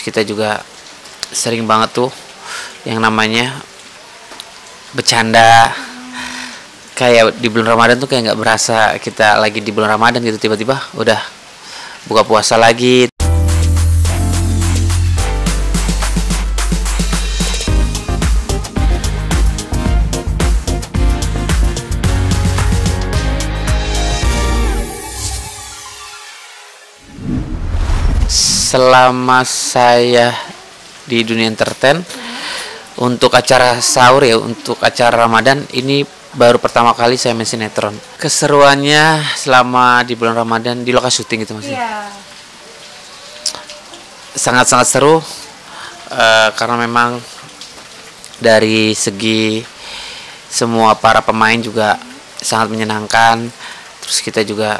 kita juga sering banget tuh yang namanya bercanda. Kayak di bulan Ramadan tuh kayak nggak berasa kita lagi di bulan Ramadan gitu tiba-tiba udah buka puasa lagi selama saya di dunia entertain untuk acara sahur ya untuk acara Ramadan ini baru pertama kali saya main sinetron. Keseruannya selama di bulan Ramadan di lokasi syuting gitu mas Iya. sangat-sangat seru eh, karena memang dari segi semua para pemain juga sangat menyenangkan. Terus kita juga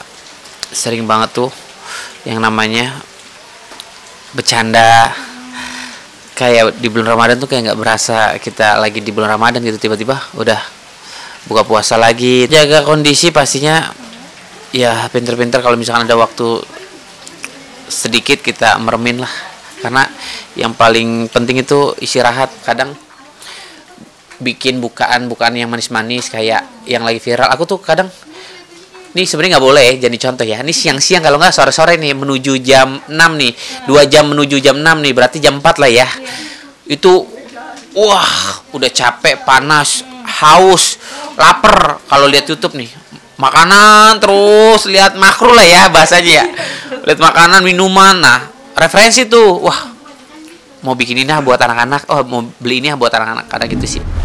sering banget tuh yang namanya bercanda. Kayak di bulan Ramadan tuh kayak nggak berasa kita lagi di bulan Ramadan gitu tiba-tiba udah buka puasa lagi. Jaga kondisi pastinya ya pinter-pinter kalau misalkan ada waktu sedikit kita meremin lah. Karena yang paling penting itu istirahat. Kadang bikin bukaan bukaan yang manis-manis kayak yang lagi viral. Aku tuh kadang nih sebenarnya nggak boleh jadi contoh ya. Ini siang-siang kalau nggak sore-sore nih menuju jam 6 nih. Dua jam menuju jam 6 nih berarti jam 4 lah ya. Itu wah udah capek panas haus lapar. Kalau lihat YouTube nih makanan terus lihat makro lah ya bahasanya ya. Lihat makanan minuman. Nah referensi tuh wah. Mau bikin ini ah buat anak-anak. Oh mau beli ini ah buat anak-anak. Kadang gitu sih